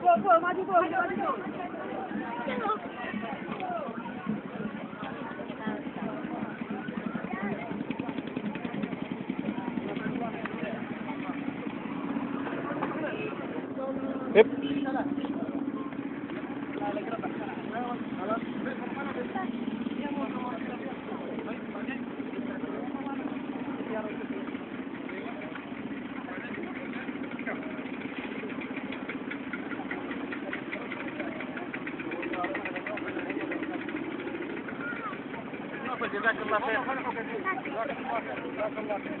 过过，妈就过，妈就过。Yep. جزاك الله خير. جزاك الله خير.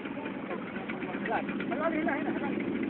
هنا هنا هنا